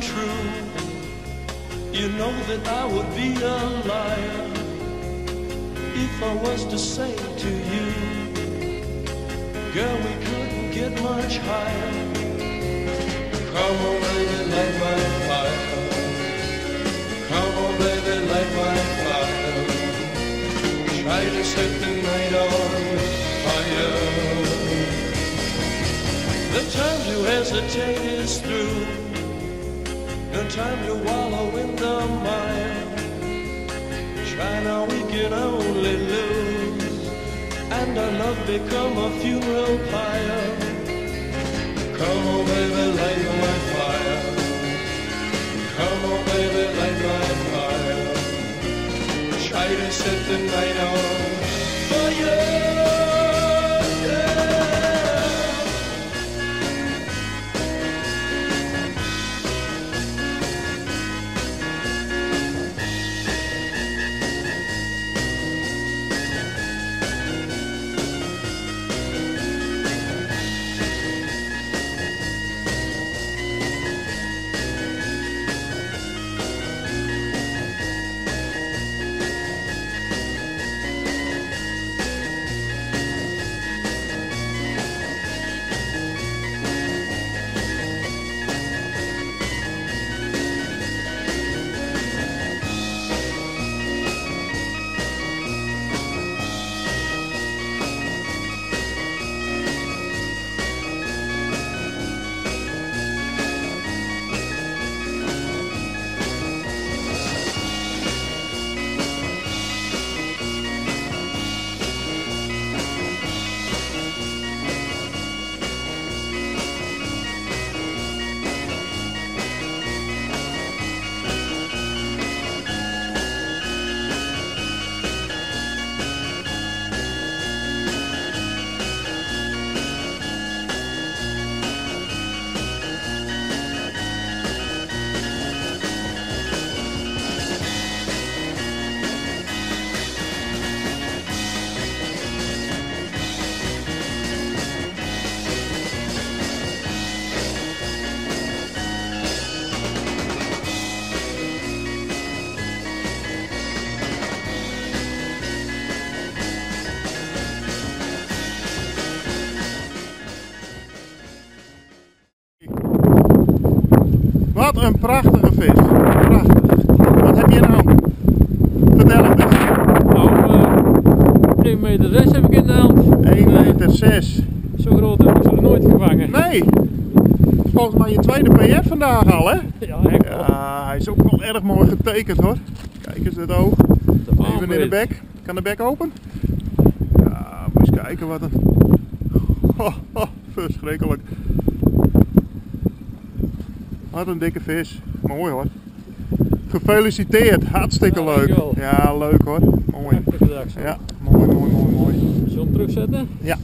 true. You know that I would be a liar if I was to say to you, girl, we couldn't get much higher. Come on, baby, light my fire. Come on, baby, light my fire. Try to set the night on fire. The time to hesitate is through. Time to wallow in the mire. Try now, we can only lose. And our love become a funeral pyre. Come on, baby, light my fire. Come on, baby, light my fire. Try to set the night on fire. Een prachtige vis. Prachtig. Wat heb je nou? Vertel het eens. Nou, eh 1 meter 6 heb ik in de hand. 1 meter 6. Zo groot heb ik ze nog nooit gevangen. Nee. Volgens mij je tweede PF vandaag al, hè? Ja, echt wel. Ja, hij is ook wel erg mooi getekend hoor. Kijk eens het oog. Even in de bek. Kan de bek open? Ja, moet eens kijken wat een... Oh, oh, verschrikkelijk. Wat een dikke vis. Mooi hoor. Gefeliciteerd. Hartstikke Ja, leuk. Ja, leuk hoor. Mooi. Ja, mooi, mooi, mooi, mooi. Zullen we hem terugzetten? Ja,